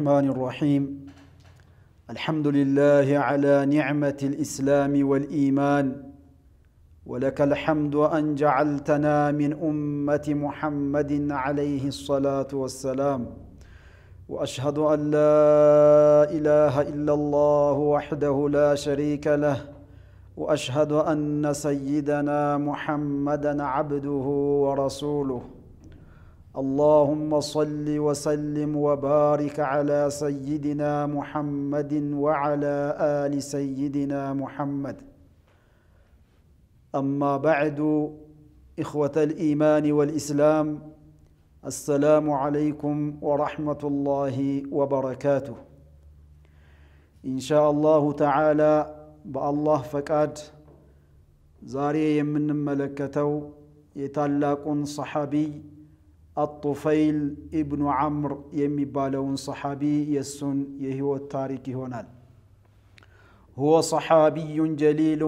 الرحمن الرحيم. الحمد لله على نعمة الإسلام والإيمان ولك الحمد أن جعلتنا من أمة محمد عليه الصلاة والسلام. وأشهد أن لا إله إلا الله وحده لا شريك له. وأشهد أن سيدنا محمدا عبده ورسوله. اللهم صل وسلم وبارك على سيدنا محمد وعلى آل سيدنا محمد. أما بعد إخوة الإيمان والإسلام السلام عليكم ورحمة الله وبركاته. إن شاء الله تعالى بألله فقاد زاري يمنملكتو يتلاقون صحابي አጡፈይል ኢብኑ ዓምር የሚባለውን ሰሓቢ የእሱን የህይወት ታሪክ ይሆናል هو صحابي جليل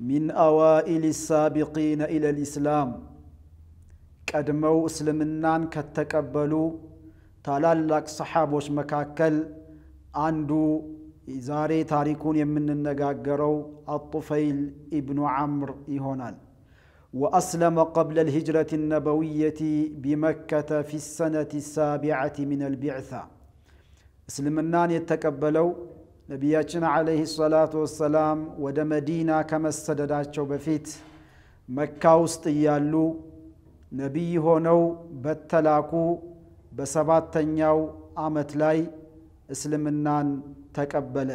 من أوائل السابقين إلى الإسلام ቀድመው እስልምናን ከተቀበሉ ታላላቅ ሰሓቦች መካከል አንዱ ዛሬ ታሪኩን የምንነጋገረው አጡፈይል ኢብኑ ዓምር ይሆናል وأسلم قبل الهجرة النبوية بمكة في السنة السابعة من البعثة. اسلمنان يتقبلوا نبياتنا عليه الصلاة والسلام ود مدينة كما استدداتشو بفيت مكة وسط هونو بتلاكو بسبات تنياو عمت لاي اسلمنان تقبل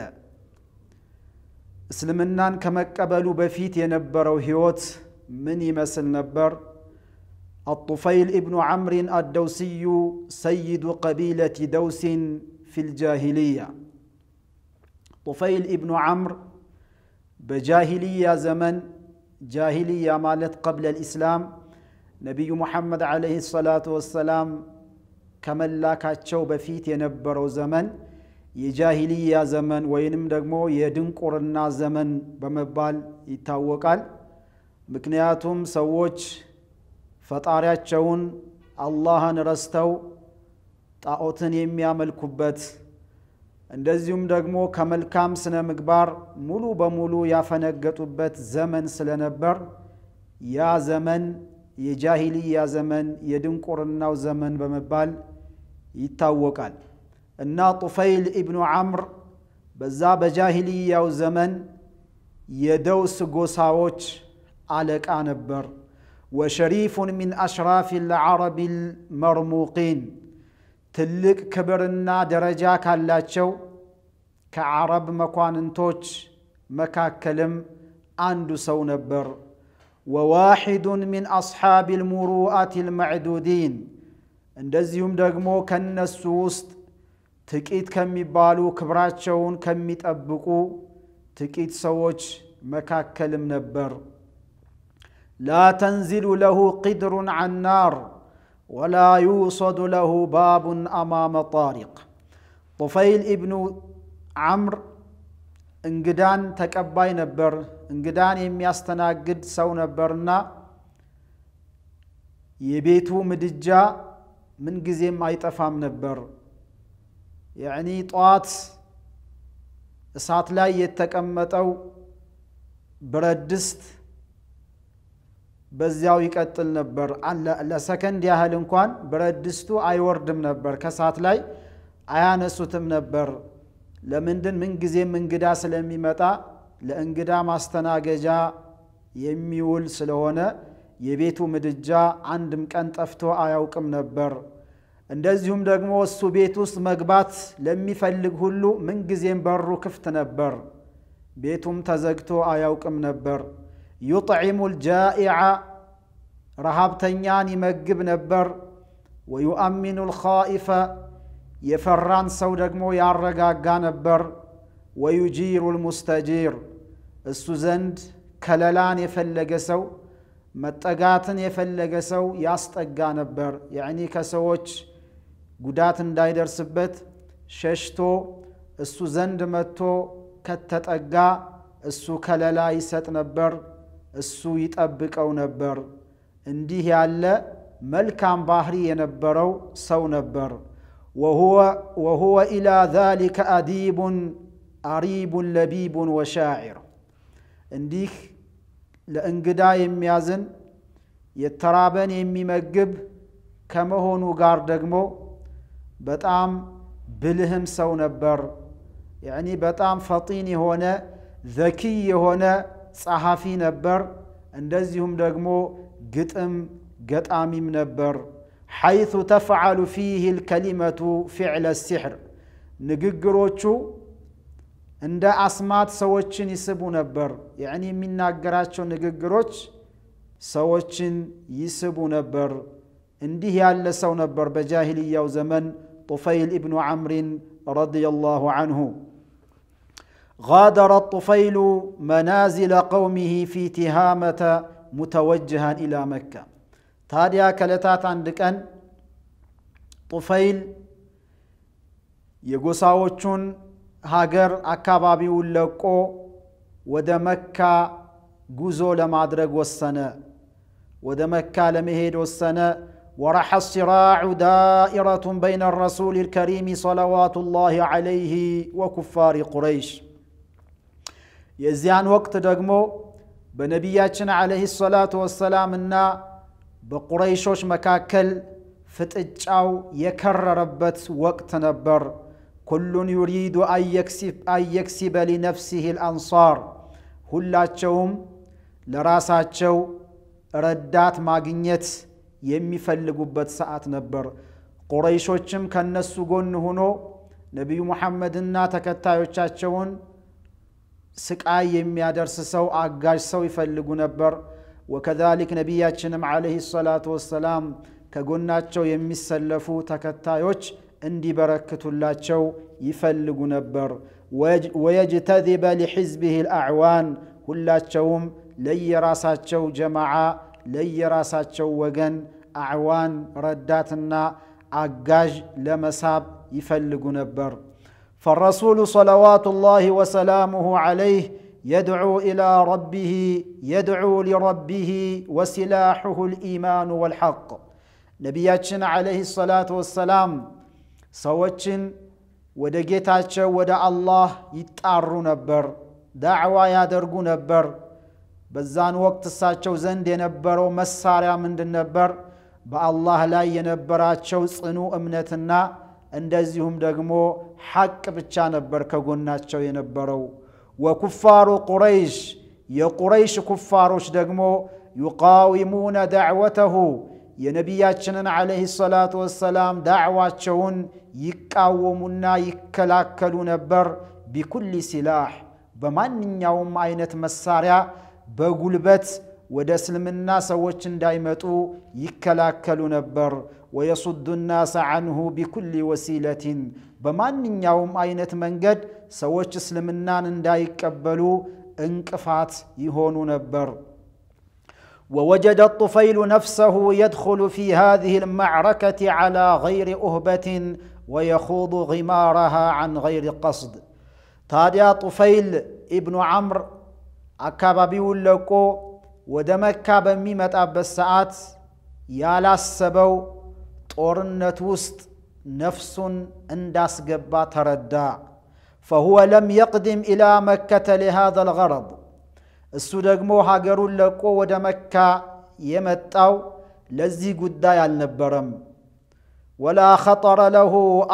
اسلمنان كما قبلوا بفيت ينبروا هيوت من يمثل نبر الطفيل ابن عمرو الدوسي سيد قبيلة دوس في الجاهلية طفيل ابن عمرو بجاهلية زمن جاهلية مالت قبل الإسلام نبي محمد عليه الصلاة والسلام ከመላካቸው በፊት የነበረው ዘመን የጃሂልያ ዘመን ወይንም ደግሞ የድንቁርና ዘመን በመባል ይታወቃል ምክንያቱም ሰዎች ፈጣሪያቸውን አላህን ረስተው ጣዖትን የሚያመልኩበት እንደዚሁም ደግሞ ከመልካም ስነ ምግባር ሙሉ በሙሉ ያፈነገጡበት ዘመን ስለነበር ያ ዘመን የጃሂልያ ዘመን የድንቁርናው ዘመን በመባል ይታወቃል። እና ጡፈይል ኢብኑ ዓምር በዛ በጃሂልያው ዘመን የደውስ ጎሳዎች አለቃ ነበር ወሸሪፉን ሚን አሽራፍ ልዓረብ ልመርሙቂን ትልቅ ክብርና ደረጃ ካላቸው ከዓረብ መኳንንቶች መካከልም አንዱ ሰው ነበር ወዋሒዱን ሚን አስሓብ ልሙሩአት ልመዕዱዲን እንደዚሁም ደግሞ ከነሱ ውስጥ ጥቂት ከሚባሉ ክብራቸውን ከሚጠብቁ ጥቂት ሰዎች መካከልም ነበር لا تنزل له قدر عن نار ولا يوصد له باب امام طارق طفيل ابن عمرو እንግዳን ተቀባይ ነበር እንግዳን የሚያስተናግድ ሰው ነበርና የቤቱ ምድጃ ምንጊዜም አይጠፋም ነበር ያዕኒ ጠዋት እሳት ላይ የተቀመጠው ብረት ድስት በዚያው ይቀጥል ነበር። ለሰከንድ ያህል እንኳን ብረት ድስቱ አይወርድም ነበር። ከሳት ላይ አያነሱትም ነበር። ለምንድን ምንጊዜም እንግዳ ስለሚመጣ ለእንግዳ ማስተናገጃ የሚውል ስለሆነ የቤቱ ምድጃ አንድም ቀን ጠፍቶ አያውቅም ነበር። እንደዚሁም ደግሞ እሱ ቤት ውስጥ መግባት ለሚፈልግ ሁሉ ምንጊዜም በሩ ክፍት ነበር። ቤቱም ተዘግቶ አያውቅም ነበር ዩጥዒሙ ልጃኢዓ ረሃብተኛን ይመግብ ነበር ወዩአሚኑ ልኻኢፈ የፈራን ሰው ደግሞ ያረጋጋ ነበር ወዩጂሩ ልሙስተጂር እሱ ዘንድ ከለላን የፈለገ ሰው መጠጋትን የፈለገ ሰው ያስጠጋ ነበር ያዕኒ ከሰዎች ጉዳት እንዳይደርስበት ሸሽቶ እሱ ዘንድ መጥቶ ከተጠጋ እሱ ከለላ ይሰጥ ነበር እሱ ይጠብቀው ነበር እንዲህ ያለ መልካም ባህሪ የነበረው ሰው ነበር ወሁወ ኢላ ዛሊከ አዲቡን አሪቡን ለቢቡን ወሻዒር እንዲህ ለእንግዳ የሚያዝን የተራበን የሚመግብ ከመሆኑ ጋር ደግሞ በጣም ብልህም ሰው ነበር። ያኒ በጣም ፈጢን የሆነ ዘኪይ የሆነ ጸሐፊ ነበር። እንደዚሁም ደግሞ ግጥም ገጣሚም ነበር። ሐይቱ ተፍዓሉ ፊህ ልከሊመቱ ፊዕለ ሲሕር ንግግሮቹ እንደ አስማት ሰዎችን ይስቡ ነበር። ያኒ የሚናገራቸው ንግግሮች ሰዎችን ይስቡ ነበር። እንዲህ ያለ ሰው ነበር በጃሂልያው ዘመን ጡፈይል ኢብኑ ዓምሪን ረዲየላሁ አንሁ። غادر الطفيل منازل قومه في تهامة متوجها إلى مكة. تاديا كالتات عندك أن طفيل يقصاوچون هاجر أكابابي ولقو ود مكة جزو لمادرق والسنة ود مكة لمهيد والسنة ورح الصراع دائرة بين الرسول الكريم صلوات الله عليه وكفار قريش. የዚያን ወቅት ደግሞ በነቢያችን ዓለይህ ሰላቱ ወሰላም እና በቁረይሾች መካከል ፍጥጫው የከረረበት ወቅት ነበር። ኩሉን ዩሪዱ አንየክሲበ ሊነፍሲህ ልአንሳር ሁላቸውም ለራሳቸው ረዳት ማግኘት የሚፈልጉበት ሰዓት ነበር። ቁረይሾችም ከነሱ ጎን ሆኖ ነቢዩ ሙሐመድና ተከታዮቻቸውን ስቃይ የሚያደርስ ሰው አጋዥ ሰው ይፈልጉ ነበር። ወከዛሊክ ነቢያችንም ዓለይሂ ሰላቱ ወሰላም ከጎናቸው የሚሰለፉ ተከታዮች እንዲበረክቱላቸው ይፈልጉ ነበር። ወየጅተዚበ ሊሕዝቢህ ልአዕዋን ሁላቸውም ለየራሳቸው ጀማዓ ለየራሳቸው ወገን አዕዋን ረዳትና አጋዥ ለመሳብ ይፈልጉ ነበር። ፈረሱሉ ሰለዋቱላሂ ወሰላሙሁ ዓለይህ የድዑ ኢላ ረቢህ የድዑ ሊረቢህ ወሲላሑሁ ልኢማኑ ወልሐቅ ነቢያችን ዓለይህ ሰላቱ ወሰላም ሰዎችን ወደ ጌታቸው ወደ አላህ ይጣሩ ነበር፣ ዳዕዋ ያደርጉ ነበር። በዛን ወቅት እሳቸው ዘንድ የነበረው መሳሪያ ምንድን ነበር? በአላህ ላይ የነበራቸው ጽኑ እምነትና እንደዚሁም ደግሞ ሐቅ ብቻ ነበር ከጎናቸው የነበረው። ወኩፋሩ ቁረይሽ የቁረይሽ ኩፋሮች ደግሞ ዩቃዊሙነ ዳዕወተሁ የነቢያችንን ዓለይህ ሰላቱ ወሰላም ዳዕዋቸውን ይቃወሙና ይከላከሉ ነበር። ቢኩሊ ሲላሕ በማንኛውም አይነት መሳሪያ በጉልበት ወደ እስልምና ሰዎች እንዳይመጡ ይከላከሉ ነበር። ወየሱዱ ናስ አንሁ ቢኩሊ ወሲለትን በማንኛውም አይነት መንገድ ሰዎች እስልምናን እንዳይቀበሉ እንቅፋት ይሆኑ ነበር። ووجد الطفيل نفسه يدخل في هذه المعركة على غير أهبة ويخوض غمارها عن غير قصد ታዲያ ጡፈይል ኢብኑ ዓምር አካባቢውን ለቆ ወደ መካ በሚመጣበት ሰዓት ያላሰበው طورنت وست نفس انداس قبا تردا فهو لم يقدم إلى مكة لهذا الغرض السودق موها قرول لكو مكة يمتاو لزي قدا يالنبرم ولا خطر له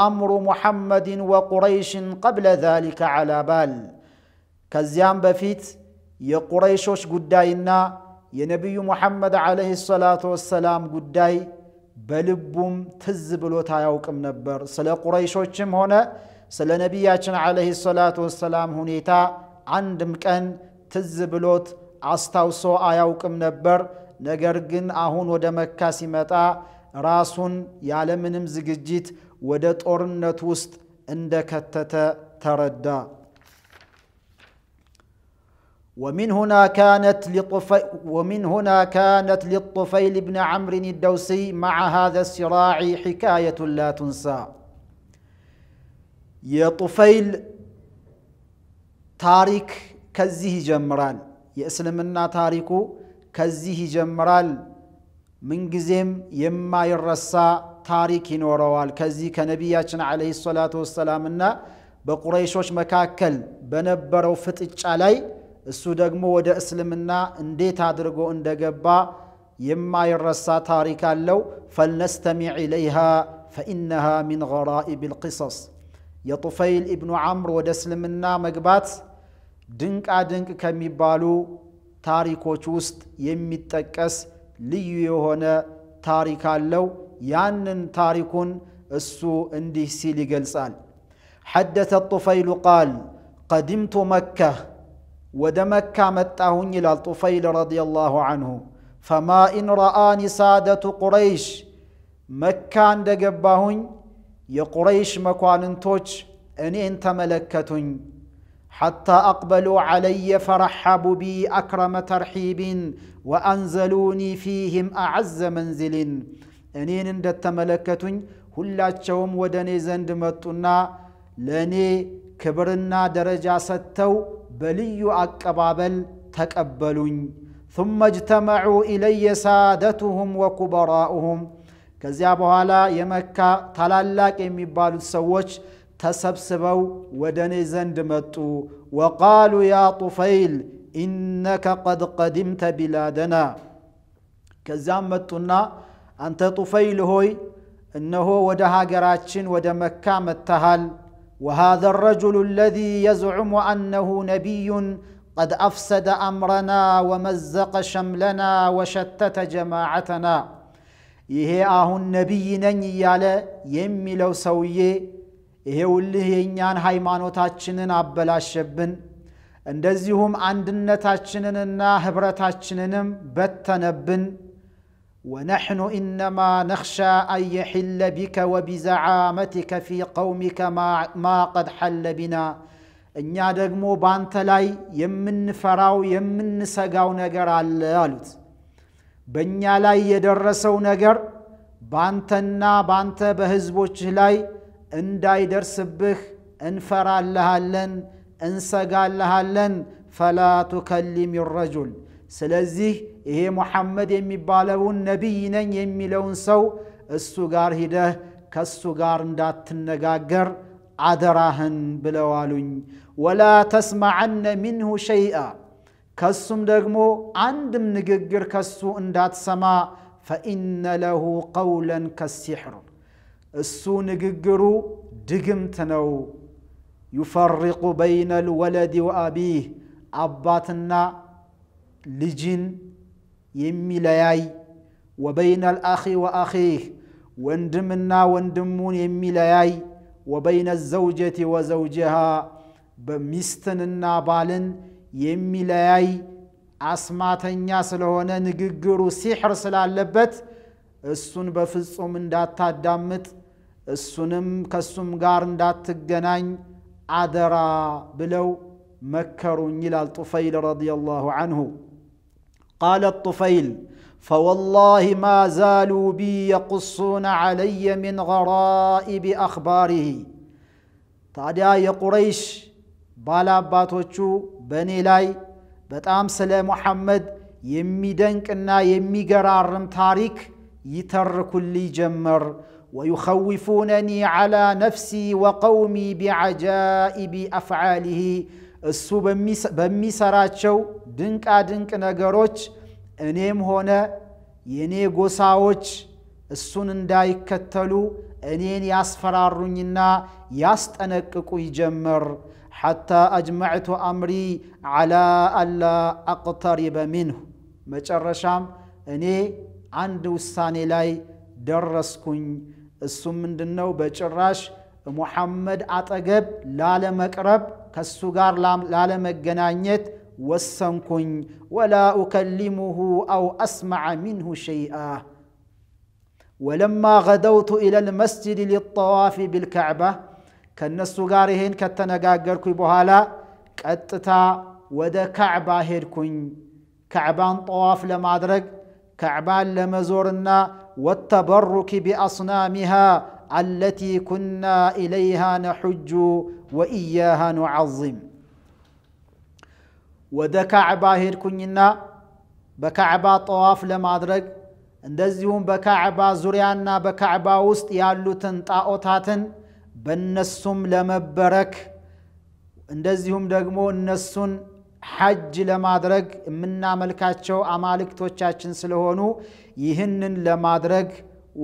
أمر محمد وقريش قبل ذلك على بال كزيان بفيت يا يقريشوش قدا يا نبي محمد عليه الصلاة والسلام قدا ينبي በልቡም ትዝ ብሎት አያውቅም ነበር። ስለ ቁረይሾችም ሆነ ስለ ነቢያችን ዓለይሂ ሰላቱ ወሰላም ሁኔታ አንድም ቀን ትዝ ብሎት አስታውሶ አያውቅም ነበር። ነገር ግን አሁን ወደ መካ ሲመጣ ራሱን ያለምንም ዝግጅት ወደ ጦርነት ውስጥ እንደከተተ ተረዳ። ومن هنا كانت لطفي ومن هنا كانت للطفيل بن عمرو الدوسي مع هذا الصراع حكاية لا تنسى يا طفيل تاريك ከዚህ ይጀምራል። የእስልምና ታሪኩ ከዚህ ይጀምራል። ምንጊዜም የማይረሳ ታሪክ ይኖረዋል። ከዚህ ከነቢያችን ዓለይሂ ሰላቱ ወሰላምና በቁረይሾች መካከል በነበረው ፍጥጫ ላይ እሱ ደግሞ ወደ እስልምና እንዴት አድርጎ እንደገባ የማይረሳ ታሪክ አለው። ፈልነስተሚዕ ኢለይሃ ፈኢነሃ ሚን ገራኢብ ልቅሰስ የጡፈይል ኢብኑ ዓምር ወደ እስልምና መግባት ድንቃ ድንቅ ከሚባሉ ታሪኮች ውስጥ የሚጠቀስ ልዩ የሆነ ታሪክ አለው። ያንን ታሪኩን እሱ እንዲህ ሲል ይገልጻል። ሐደተ ጡፈይሉ ቃል ቀዲምቱ መካ ወደ መካ መጣሁኝ ይላል ጡፈይል ረዲየላሁ አንሁ። ፈማ ኢን ረአኒ ሳደቱ ቁረይሽ መካ እንደገባሁኝ የቁረይሽ መኳንንቶች እኔን ተመለከቱኝ። ሓታ አቅበሉ ዓለየ ፈረሓቡ ቢ አክረመ ተርሒቢን ወአንዘሉኒ ፊህም አዐዘ መንዝሊን። እኔን እንደተመለከቱኝ ሁላቸውም ወደ እኔ ዘንድ መጡና ለእኔ ክብርና ደረጃ ሰጥተው በልዩ አቀባበል ተቀበሉኝ። ثم اجتمعوا إلي سادتهم وكبراؤهم ከዚያ በኋላ የመካ ታላላቅ የሚባሉት ሰዎች ተሰብስበው ወደ እኔ ዘንድ መጡ። ወቃሉ ያ ጡፈይል ኢነከ ቀድ ቀዲምተ ቢላደና። ከዚያም መጡና አንተ ጡፈይል ሆይ እነሆ ወደ ሀገራችን ወደ መካ መጥተሃል። وهذا الرجل الذي يزعم أنه نبي قد أفسد أمرنا ومزق شملنا وشتت جماعتنا. يهي اهون نبي نن يالا يمي لو سويه يهي وله ينيان هايمانو تاتشنن عبلا شبن اندزيهم عندنا تاتشننن هبرا تاتشننن بتنبن. ወነሕኑ ኢነማ ነኽሻ አን የሕለ ቢከ ወቢዘዓመቲከ ፊ ቀውሚከ ማ ቀድ ሐለ ቢና። እኛ ደግሞ በአንተ ላይ የምንፈራው የምንሰጋው ነገር አለ አሉት። በእኛ ላይ የደረሰው ነገር ባንተና ባንተ በሕዝቦችህ ላይ እንዳይደርስብህ እንፈራልሃለን፣ እንሰጋልሃለን። ፈላ ቱከሊም ረጁል። ስለዚህ ይሄ ሙሐመድ የሚባለውን ነቢይ ነኝ የሚለውን ሰው እሱ ጋር ሂደህ ከእሱ ጋር እንዳትነጋገር አደራህን ብለዋሉኝ። ወላ ተስማዐነ ሚንሁ ሸይአ ከሱም ደግሞ አንድም ንግግር ከሱ እንዳትሰማ። ፈኢነ ለሁ ቀውለን ከሲሕር እሱ ንግግሩ ድግምት ነው። ዩፈሪቁ በይነ ልወለድ ወአቢህ አባትና ልጅን የሚለያይ ወበይነ ልአኺ ወአኺህ ወንድምና ወንድሙን የሚለያይ ወበይነ ዘውጀቲ ወዘውጅሃ በሚስትንና ባልን የሚለያይ አስማተኛ ስለሆነ ንግግሩ ሲሕር ስላለበት እሱን በፍጹም እንዳታዳምጥ እሱንም ከሱም ጋር እንዳትገናኝ አደራ ብለው መከሩኝ ይላል ጡፈይል ረዲየላሁ አንሁ። ቃለ ጡፈይል ፈወላሂ ማ ዛሉ ቢ የቁሱነ ዓለየ ሚን ገራኢብ አኽባሪህ። ታዲያ የቁረይሽ ባላባቶቹ በእኔ ላይ በጣም ስለ ሙሐመድ የሚደንቅና የሚገራርም ታሪክ ይተርኩልኝ ጀመር። ወዩኸዊፉነኒ ዓላ ነፍሲ ወቀውሚ ቢዓጃኢቢ አፍዓሊህ እሱ በሚሰራቸው ድንቃ ድንቅ ነገሮች እኔም ሆነ የእኔ ጎሳዎች እሱን እንዳይከተሉ እኔን ያስፈራሩኝና ያስጠነቅቁ ይጀመር። ሓታ አጅመዕቱ አምሪ ዓላ አላ አቅተሪበ ሚንሁ መጨረሻም እኔ አንድ ውሳኔ ላይ ደረስኩኝ። እሱም ምንድነው? በጭራሽ ሙሐመድ አጠገብ ላለመቅረብ ከሱ ጋር ላለመገናኘት والسنكن ولا أكلمه أو أسمع منه شيئا. ولما غدوت إلى المسجد للطواف بالكعبة كان كالنسو غارهين كالتنقاقركي بهالا كتتا ودا كعبة هيركن كعبان طواف لمادرق كعبان لمزورنا والتبرك بأصنامها التي كنا إليها نحج وإياها نعظم. ወደ ካዕባ ሄድኩኝና በካዕባ ጠዋፍ ለማድረግ እንደዚሁም በካዕባ ዙሪያና በካዕባ ውስጥ ያሉትን ጣዖታትን በእነሱም ለመበረክ እንደዚሁም ደግሞ እነሱን ሐጅ ለማድረግ የምናመልካቸው አማልክቶቻችን ስለሆኑ ይህንን ለማድረግ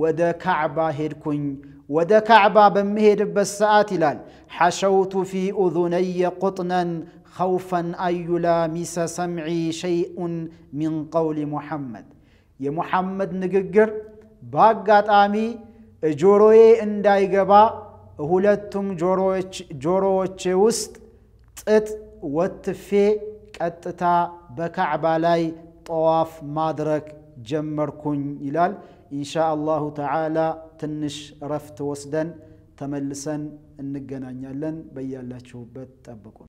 ወደ ካዕባ ሄድኩኝ። ወደ ካዕባ በምሄድበት ሰዓት ይላል ሐሸውቱ ፊ ኡዙነየ ቁጥነን ኸውፈን አዩላሚሰ ሰምዒ ሸይኡን ሚን ቀውሊ ሙሐመድ የሙሐመድ ንግግር በአጋጣሚ ጆሮዬ እንዳይገባ ሁለቱም ጆሮዎቼ ውስጥ ጥጥ ወትፌ ቀጥታ በካዕባ ላይ ጠዋፍ ማድረግ ጀመርኩኝ ይላል። ኢንሻ አላሁ ተዓላ ትንሽ እረፍት ወስደን ተመልሰን እንገናኛለን። በያላችሁበት ጠብቁን።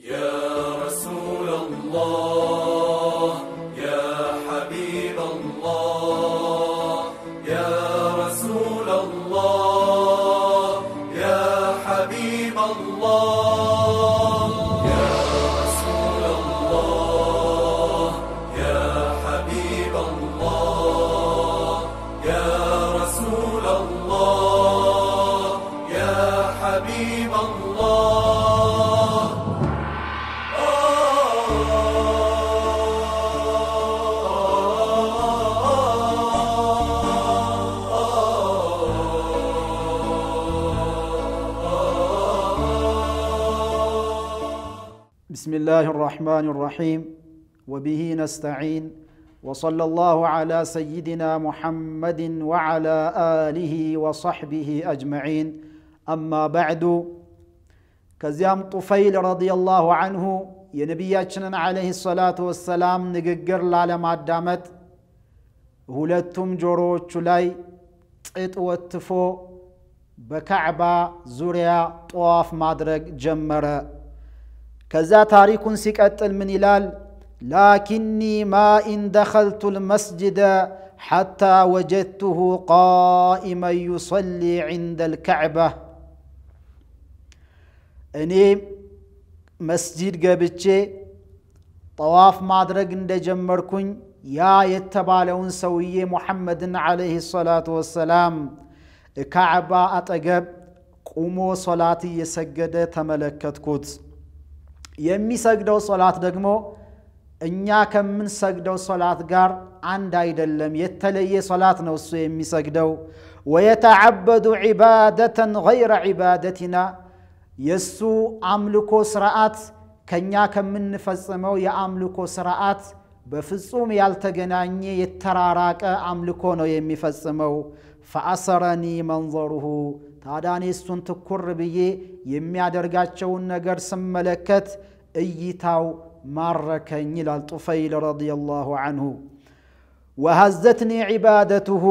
يا رسول الله يا الله الرحمن الرحيم وبه نستعين وصلى الله على سيدنا محمد وعلى آله وصحبه أجمعين أما بعد ከዚያም ጡፈይል ረዲየላሁ አንሁ የነቢያችንን ዓለይሂ ሰላቱ ወሰላም ንግግር ላለማዳመጥ ሁለቱም ጆሮዎቹ ላይ ጥጥ ወትፎ በካዕባ ዙሪያ ጠዋፍ ማድረግ ጀመረ። ከዛ ታሪኩን ሲቀጥል ምን ይላል? ላኪኒ ማ ኢን ደኸልቱ ልመስጅደ ሓታ ወጀድቱሁ ቃኢመን ዩሰሊ ዕንደ ልከዕባ እኔ መስጂድ ገብቼ ጠዋፍ ማድረግ እንደጀመርኩኝ ያ የተባለውን ሰውዬ ሙሐመድን ዓለይሂ ሰላቱ ወሰላም ካዕባ አጠገብ ቁሞ ሶላት እየሰገደ ተመለከትኩት። የሚሰግደው ሶላት ደግሞ እኛ ከምንሰግደው ሶላት ጋር አንድ አይደለም፣ የተለየ ሶላት ነው እሱ የሚሰግደው። ወየተዓበዱ ዒባደተን ገይረ ዒባደቲና የእሱ አምልኮ ስርዓት ከእኛ ከምንፈጽመው የአምልኮ ስርዓት በፍጹም ያልተገናኘ የተራራቀ አምልኮ ነው የሚፈጽመው። ፈአሰረኒ መንዘሩሁ ታዲያ እኔ እሱን ትኩር ብዬ የሚያደርጋቸውን ነገር ስመለከት እይታው ማረከኝ ይላል ጡፈይል ረዲየላሁ አንሁ። ወሀዘትኒ ዒባደቱሁ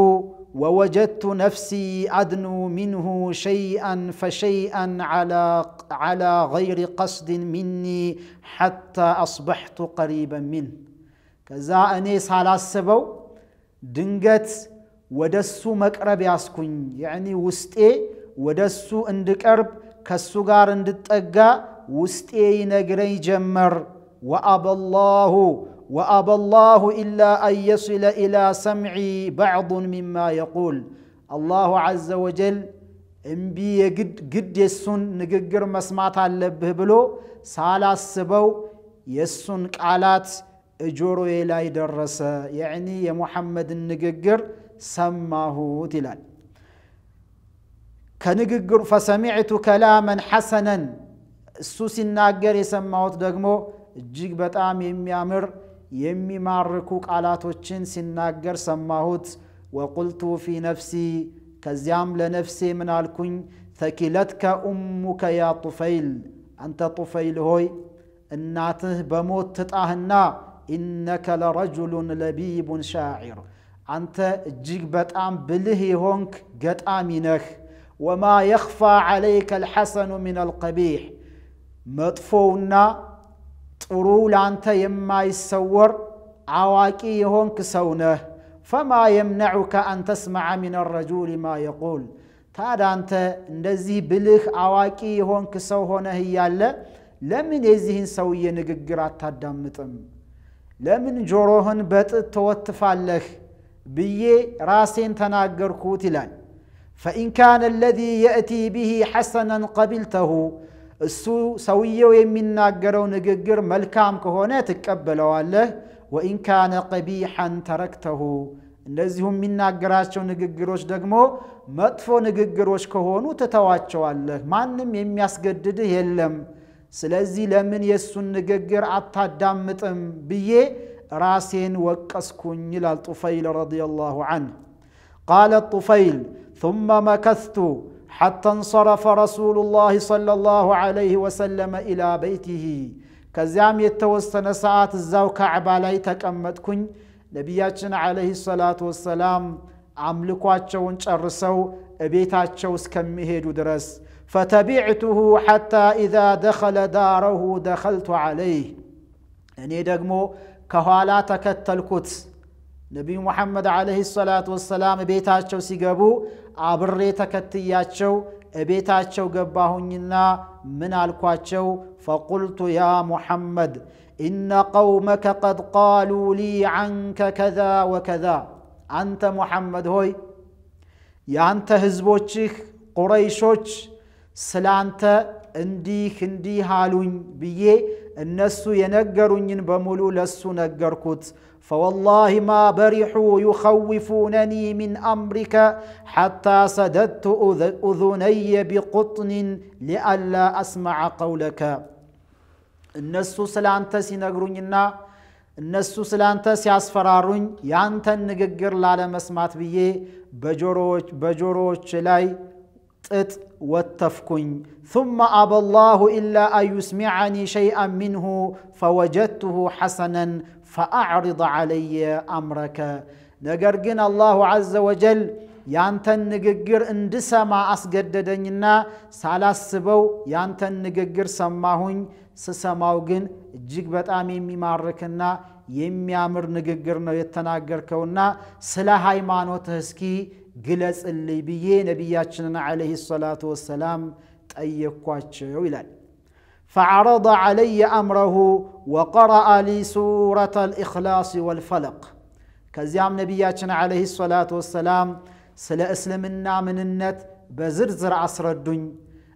ووجدت نفسي أدنو منه شيئا فشيئا على على غير قصد مني حتى أصبحت قريبا منه كذا أني سالاسبو دنجت ودسو مقرب ياسكن يعني وستي ودسو اندكرب كسوغار اندتقا وستي نجري جمر وأب الله وأب الله إلا أن يصل إلى سمعي بعض مما يقول الله عز وجل انبي قد قد يسون نققر مسمات على بلو سالة السبو يسون كالات اجورو إلى درس يعني يا محمد النققر سماه تلال ከንግግሩ ፈሰሚዕቱ ከላመን ሐሰነን እሱ ሲናገር የሰማሁት ደግሞ እጅግ በጣም የሚያምር የሚማርኩ ቃላቶችን ሲናገር ሰማሁት። ወቁልቱ ፊ ነፍሲ ከዚያም ለነፍሴ ምን አልኩኝ? ተኪለትከ ኡሙከ ያ ጡፈይል፣ አንተ ጡፈይል ሆይ እናትህ በሞት ትጣህና ኢነከ ለረጁሉን ለቢቡን ሻዒር፣ አንተ እጅግ በጣም ብልህ የሆንክ ገጣሚ ነህ። ወማ የኽፋ ዓለይከ አልሐሰኑ ምን አልቀቢሕ መጥፎውና ጥሩ ላንተ የማይሰወር አዋቂ የሆንክ ሰው ነህ። ፈማ የምነዑከ አን ተስመዐ ምን ረጁል ማ የቁል ታዲያ አንተ እንደዚህ ብልህ አዋቂ የሆንክ ሰው ሆነህ እያለ ለምን የዚህን ሰውዬ ንግግር አታዳምጥም? ለምን ጆሮህን በጥጥ ትወትፋለህ? ብዬ ራሴን ተናገርኩት ይላል። ፈኢን ካነ አለዚ የእቲ ብሂ ሐሰነን ቀቢልተሁ እሱ ሰውየው የሚናገረው ንግግር መልካም ከሆነ ትቀበለዋለህ። ወኢን ካነ ቀቢሐን ተረክተሁ እንደዚሁም የሚናገራቸው ንግግሮች ደግሞ መጥፎ ንግግሮች ከሆኑ ትተዋቸዋለህ። ማንም የሚያስገድድህ የለም። ስለዚህ ለምን የእሱን ንግግር አታዳምጥም ብዬ ራሴን ወቀስኩኝ ይላል ጡፈይል ረዲየላሁ ዐንህ። ቃለ ጡፈይል ثم مكثت حتى انصرف رسول الله صلى الله عليه وسلم إلى بيته ከዚያም የተወሰነ ሰዓት እዛው ካዕባ ላይ ተቀመጥኩኝ ነቢያችን ዓለይሂ ሰላቱ ወሰላም አምልኳቸውን ጨርሰው እቤታቸው እስከሚሄዱ ድረስ ፈተቢዕቱሁ ሐታ ኢዛ ደኸለ ዳረሁ ደኸልቱ ዓለይህ እኔ ደግሞ ከኋላ ተከተልኩት ነቢዩ ሙሐመድ ዓለይሂ ሰላቱ ወሰላም ቤታቸው ሲገቡ አብሬ ተከትያቸው እቤታቸው ገባሁኝና ምን አልኳቸው ፈቁልቱ ያ ሙሐመድ ኢነ ቀውመከ ቀድ ቃሉ ሊ ዐንከ ከዛ ወከዛ አንተ ሙሐመድ ሆይ የአንተ ህዝቦችህ ቁረይሾች ስላንተ እንዲህ እንዲህ አሉኝ ብዬ እነሱ የነገሩኝን በሙሉ ለሱ ነገርኩት فوالله ما برحوا يخوفونني من امرك حتى سددت اذني بقطن لئلا اسمع قولك እነሱ ስላንተ ሲነግሩኝና እነሱ ስላንተ ሲያስፈራሩኝ ያንተን ንግግር ላለመስማት ብዬ በጆሮዎች ላይ ጥጥ ወተፍኩኝ ثم أبى الله إلا أن يسمعني شيئا منه فوجدته حسنا فأعرض علي أمرك ነገር ግን አላሁ ዐዘ ወጀል ያንተን ንግግር እንድሰማ አስገደደኝና ሳላስበው ያንተን ንግግር ሰማሁኝ ስሰማው ግን እጅግ በጣም የሚማርክና የሚያምር ንግግር ነው የተናገርከውና ስለ ሃይማኖትህ እስኪ ግለጽልኝ ብዬ ነቢያችንን ዓለይሂ ሰላቱ ወሰላም ጠየኳቸው ይላል فعرض علي أمره وقرأ لي سورة الإخلاص والفلق ከዚያም ነቢያችን ዓለይሂ ሰላቱ ወሰላም ስለ እስልምና ምንነት በዝርዝር አስረዱኝ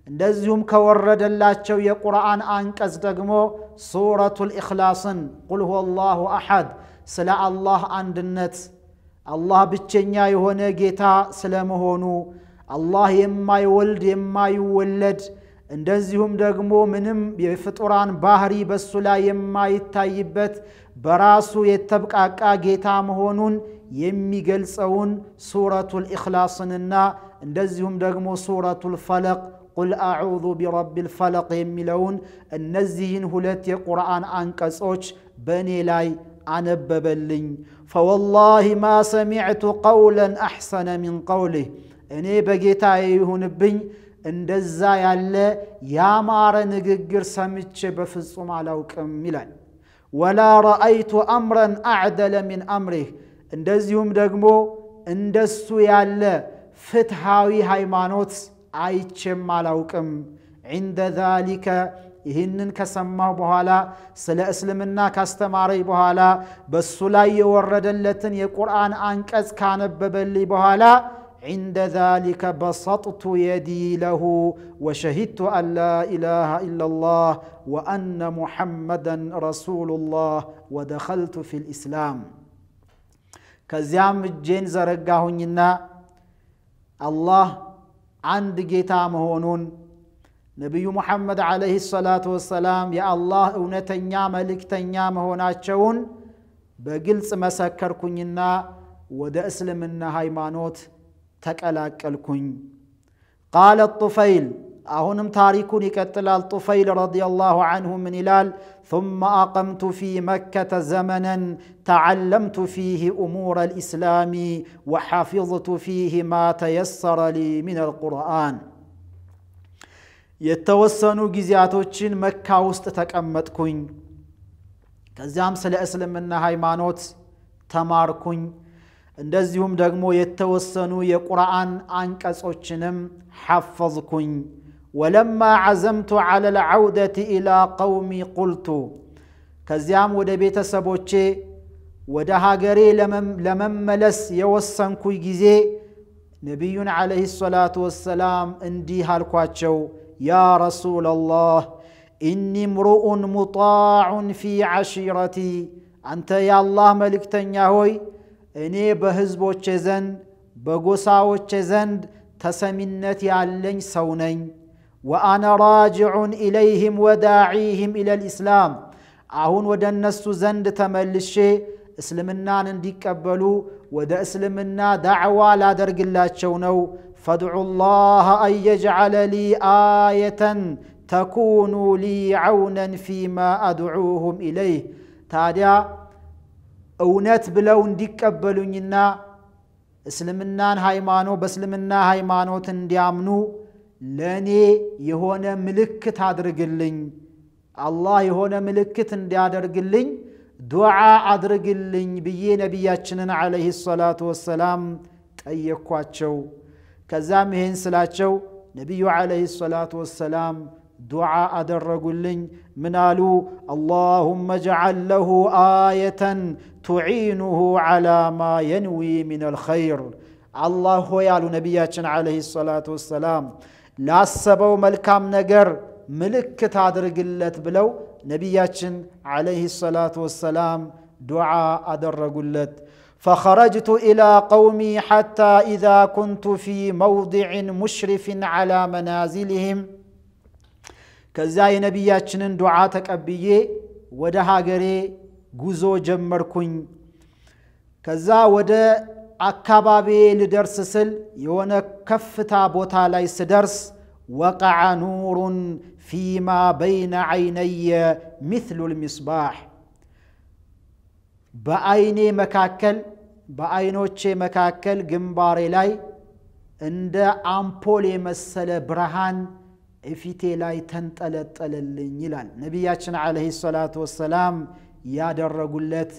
እንደዚሁም ከወረደላቸው የቁርአን አንቀጽ ደግሞ ሱረቱል ኢኽላስን ቁል ሁወ አላሁ አሐድ ስለ አላህ አንድነት አላህ ብቸኛ የሆነ ጌታ ስለመሆኑ አላህ የማይወልድ የማይወለድ እንደዚሁም ደግሞ ምንም የፍጡራን ባህሪ በሱ ላይ የማይታይበት በራሱ የተብቃቃ ጌታ መሆኑን የሚገልጸውን ሱረቱል ኢኽላስንና እንደዚሁም ደግሞ ሱረቱል ፈለቅ ቁል አዑዙ ቢረቢ ልፈለቅ የሚለውን እነዚህን ሁለት የቁርአን አንቀጾች በእኔ ላይ አነበበልኝ ፈወላሂ ማ ሰሚዕቱ ቀውለን አሕሰነ ሚን ቀውሊህ እኔ በጌታዬ ይሁንብኝ እንደዛ ያለ ያማረ ንግግር ሰምቼ በፍጹም አላውቅም ይላል። ወላ ረአይቱ አምረን አዕደለ ሚን አምሪህ እንደዚሁም ደግሞ እንደሱ ያለ ፍትሃዊ ሃይማኖት አይቼም አላውቅም። ዕንደ ዛሊከ ይህንን ከሰማሁ በኋላ ስለ እስልምና ካስተማረኝ በኋላ በሱ ላይ የወረደለትን የቁርአን አንቀጽ ካነበበልኝ በኋላ عند ذلك بسطت يدي له وشهدت أن لا إله إلا الله وأن محمدا رسول الله ودخلت في الإسلام ከዚያም እጄን ዘረጋሁኝና አላህ አንድ ጌታ መሆኑን ነቢዩ ሙሐመድ ዓለይሂ ሰላቱ ወሰላም የአላህ እውነተኛ መልእክተኛ መሆናቸውን በግልጽ መሰከርኩኝና ወደ እስልምና ሃይማኖት ተቀላቀልኩኝ ቃለ ጡፈይል አሁንም ታሪኩን ይቀጥላል ጡፈይል ረዲየላሁ ዐንሁ ምን ይላል ثم أقمت في مكة زمنا تعلمت فيه أمور الإسلام وحفظت فيه ما تيسر لي من القرآن የተወሰኑ ጊዜያቶችን መካ ውስጥ ተቀመጥኩኝ። ከዚያም ስለ እስልምና ሃይማኖት ተማርኩኝ። እንደዚሁም ደግሞ የተወሰኑ የቁርአን አንቀጾችንም ሐፈዝኩኝ። ወለማ ዓዘምቱ ዓላ ልዓውደት ኢላ ቀውሚ ቁልቱ ከዚያም ወደ ቤተሰቦቼ ወደ ሀገሬ ለመመለስ የወሰንኩኝ ጊዜ ነቢዩን ዓለይሂ ሰላቱ ወሰላም እንዲህ አልኳቸው፣ ያ ረሱለላህ ኢኒ ምሩኡን ሙጣዑን ፊ ዓሺረቲ፣ አንተ የአላህ መልእክተኛ ሆይ እኔ በህዝቦቼ ዘንድ በጎሳዎቼ ዘንድ ተሰሚነት ያለኝ ሰው ነኝ። ወአነ ራጅዑን ኢለይህም ወዳዒህም ኢለል ኢስላም አሁን ወደ እነሱ ዘንድ ተመልሼ እስልምናን እንዲቀበሉ ወደ እስልምና ዳዕዋ ላደርግላቸው ነው። ፈድዑ ላህ አን የጅዓለ ሊ አየተን ተኩኑ ሊ ዐውነን ፊማ አድዑሁም ኢለይህ። ታዲያ እውነት ብለው እንዲቀበሉኝና እስልምናን ሃይማኖት በእስልምና ሃይማኖት እንዲያምኑ ለእኔ የሆነ ምልክት አድርግልኝ፣ አላህ የሆነ ምልክት እንዲያደርግልኝ ዱዓ አድርግልኝ ብዬ ነቢያችንን ዓለይሂ ሰላቱ ወሰላም ጠየኳቸው። ከዛም ይሄን ስላቸው ነቢዩ ዓለይሂ ሰላቱ ወሰላም ዱዓ አደረጉልኝ። ምን አሉ? አላሁመ ጅዓል ለሁ አየተን ቱዒኑሁ ዓላ ማ የንዊ ምን አልኸይር። አላህ ሆይ አሉ ነቢያችን ዓለይሂ ሰላቱ ወሰላም ላሰበው መልካም ነገር ምልክት አድርግለት ብለው ነቢያችን ዓለይሂ ሰላቱ ወሰላም ዱዓ አደረጉለት። فخرجت إلى قومي حتى إذا كنت في موضع مشرف على منازلهم. كزاي نبيا چنن دعاتك أبيه ودها غري جوزو جمر كن كزا ودا أكبابي لدرس سل يونا كفتا بوتا ليس درس وقع نور فيما بين عيني مثل المصباح በዐይኔ መካከል በዐይኖቼ መካከል ግንባሬ ላይ እንደ አምፖል የመሰለ ብርሃን እፊቴ ላይ ተንጠለጠለልኝ ይላል ነቢያችን ዓለይሂ ሰላቱ ወሰላም ያደረጉለት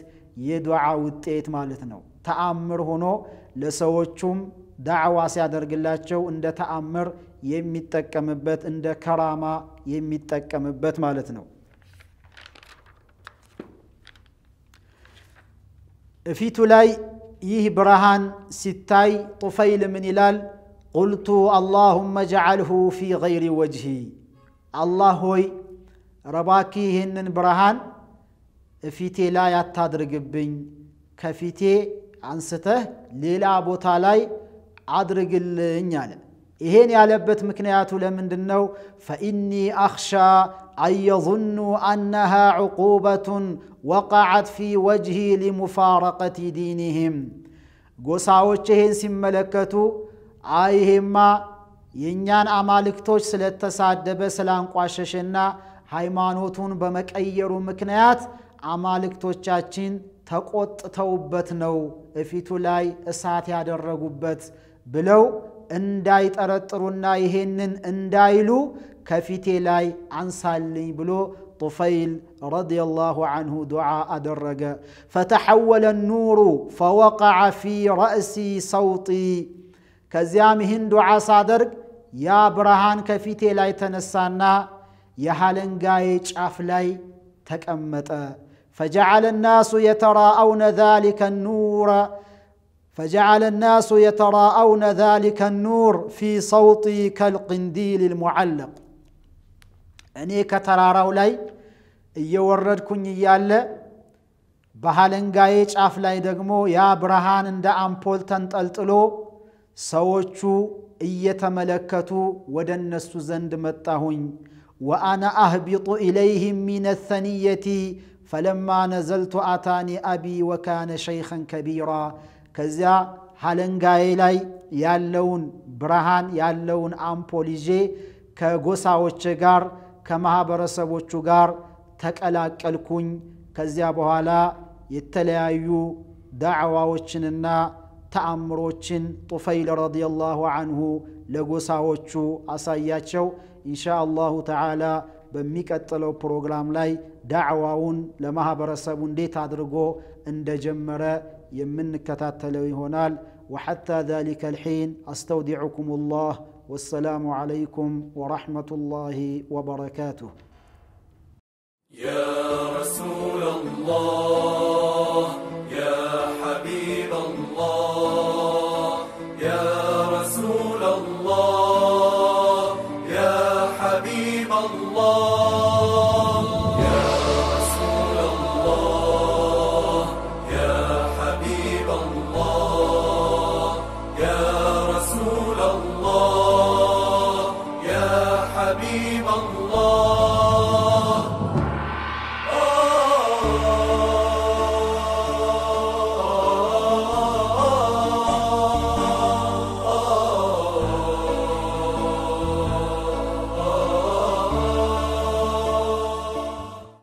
የዱዓ ውጤት ማለት ነው። ተአምር ሆኖ ለሰዎቹም ዳዕዋ ሲያደርግላቸው እንደ ተአምር የሚጠቀምበት እንደ ከራማ የሚጠቀምበት ማለት ነው። እፊቱ ላይ ይህ ብርሃን ሲታይ ጡፈይል ምን ይላል? ቁልቱ አላሁመ ጀዓልሁ ፊ ገይሪ ወጅሂ፣ አላህ ሆይ ረባኪ ይህንን ብርሃን እፊቴ ላይ አታድርግብኝ፣ ከፊቴ አንስተህ ሌላ ቦታ ላይ አድርግልኝ አለ። ይሄን ያለበት ምክንያቱ ለምንድን ነው? ፈኢኒ አኽሻ أن يظنوا أنها عقوبة وقعت في وجهي لمفارقة دينهم ጎሳዎችህን ሲመለከቱ አይ ይሄማ የእኛን አማልክቶች ስለተሳደበ ስላንቋሸሸና ሃይማኖቱን በመቀየሩ ምክንያት አማልክቶቻችን ተቆጥተውበት ነው እፊቱ ላይ እሳት ያደረጉበት ብለው እንዳይጠረጥሩና ይሄንን እንዳይሉ ከፊቴ ላይ አንሳልኝ ብሎ ጡፈይል ረዲየላሁ አንሁ ዱዓ አደረገ። ፈተሐወለ ኑሩ ፈወቀዐ ፊ ረእሲ ሰውጢ። ከዚያም ይህን ዱዓ ሳደርግ ያ ብርሃን ከፊቴ ላይ ተነሳና የሃለንጋዬ ጫፍ ላይ ተቀመጠ። ፈጀዐለ ናሱ የተራአውነ ዛሊከ ኑረ فجعل الناس يتراءون ذلك النور في صوتي كالقنديل المعلق እኔ ከተራራው ላይ እየወረድኩኝ እያለ በሃለንጋዬ ጫፍ ላይ ደግሞ ያ ብርሃን እንደ አምፖል ተንጠልጥሎ ሰዎቹ እየተመለከቱ ወደ እነሱ ዘንድ መጣሁኝ። ወአነ አህቢጡ ኢለይህም ሚነ ሰኒየቲ ፈለማ ነዘልቱ አታኒ አቢ ወካነ ሸይኸን ከቢራ ከዚያ ሀለንጋዬ ላይ ያለውን ብርሃን ያለውን አምፖል ይዤ ከጎሳዎች ጋር ከማህበረሰቦቹ ጋር ተቀላቀልኩኝ። ከዚያ በኋላ የተለያዩ ዳዕዋዎችንና ተአምሮችን ጡፈይል ረዲየላሁ አንሁ ለጎሳዎቹ አሳያቸው። ኢንሻ አላሁ ተዓላ በሚቀጥለው ፕሮግራም ላይ ዳዕዋውን ለማህበረሰቡ እንዴት አድርጎ እንደጀመረ የምንከታተለው ይሆናል። ወሐታ ذلك الحين أستودعكم الله والسلام عليكم ورحمة الله وبركاته. يا رسول الله